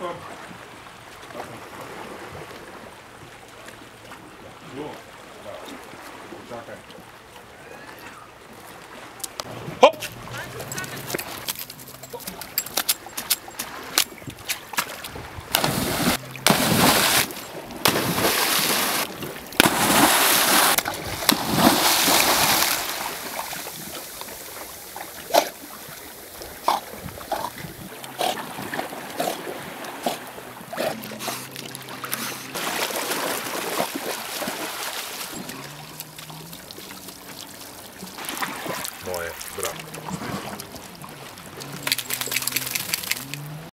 Go. Go. Go. мое драма.